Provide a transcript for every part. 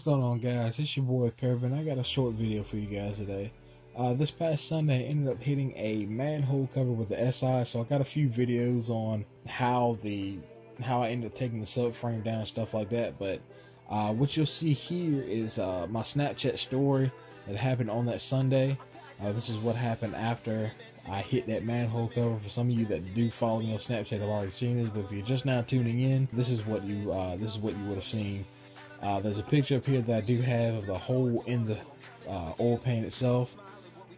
what's going on guys? It's your boy Kevin. I got a short video for you guys today. Uh, this past Sunday I ended up hitting a manhole cover with the SI, so I got a few videos on how the how I ended up taking the subframe down and stuff like that. But uh, what you'll see here is uh, my Snapchat story that happened on that Sunday. Uh, this is what happened after I hit that manhole cover. For some of you that do follow me on Snapchat, have already seen this. But if you're just now tuning in, this is what you uh, this is what you would have seen uh, there's a picture up here that I do have of the hole in the uh, oil pan itself.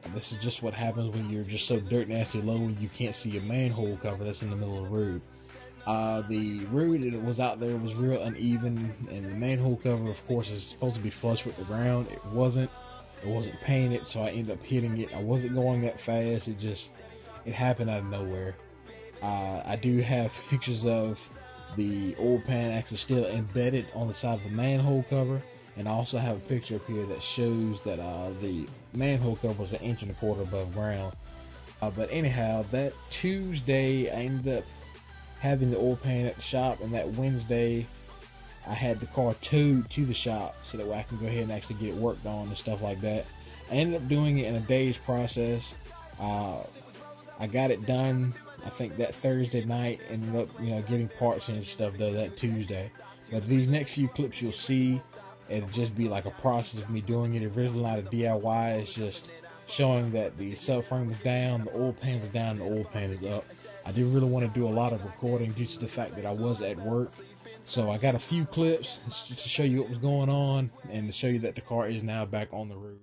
And this is just what happens when you're just so dirt nasty low and you can't see your manhole cover that's in the middle of the road. Uh, the road that was out there was real uneven, and the manhole cover, of course, is supposed to be flush with the ground. It wasn't. It wasn't painted, so I ended up hitting it. I wasn't going that fast. It just it happened out of nowhere. Uh, I do have pictures of the oil pan actually still embedded on the side of the manhole cover. And I also have a picture up here that shows that uh, the manhole cover was an inch and a quarter above ground. Uh, but anyhow, that Tuesday I ended up having the oil pan at the shop, and that Wednesday I had the car towed to the shop so that way I can go ahead and actually get it worked on and stuff like that. I ended up doing it in a day's process. Uh, I got it done I think that Thursday night ended up, you know, getting parts and stuff though that Tuesday. But these next few clips you'll see, it'll just be like a process of me doing it. Really not a DIY. It's just showing that the subframe was down, the oil pan was down, the oil pan is up. I didn't really want to do a lot of recording due to the fact that I was at work. So I got a few clips to show you what was going on and to show you that the car is now back on the road.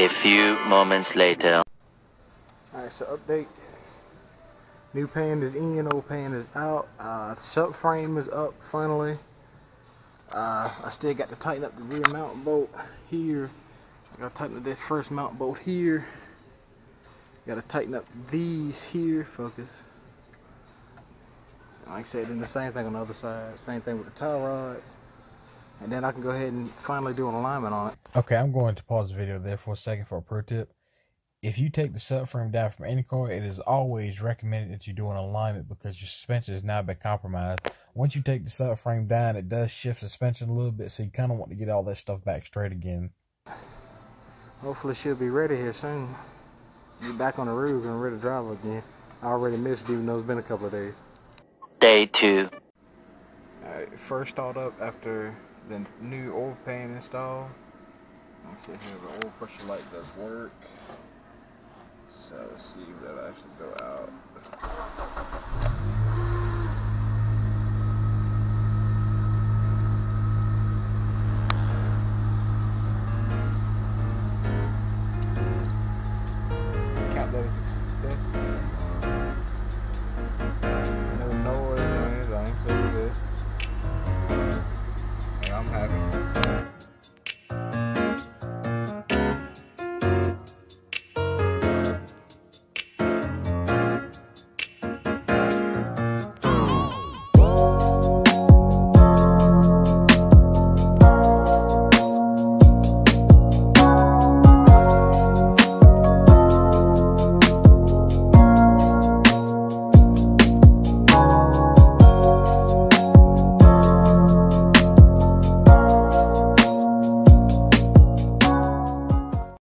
A few moments later. Alright, so update. New pan is in, old pan is out. Uh, subframe is up finally. Uh, I still got to tighten up the rear mount bolt here. I got to tighten up this first mount bolt here. Got to tighten up these here. Focus. Like I said, then the same thing on the other side. Same thing with the tie rods and then I can go ahead and finally do an alignment on it. Okay, I'm going to pause the video there for a second for a pro tip. If you take the subframe down from any car, it is always recommended that you do an alignment because your suspension has now been compromised. Once you take the subframe down, it does shift suspension a little bit, so you kind of want to get all that stuff back straight again. Hopefully she'll be ready here soon. Be back on the road and ready to drive again. I already missed it even though it's been a couple of days. Day two. Alright, first start up after the new oil pan installed. Let's see here, the oil pressure light does work. So let's see if that actually go out.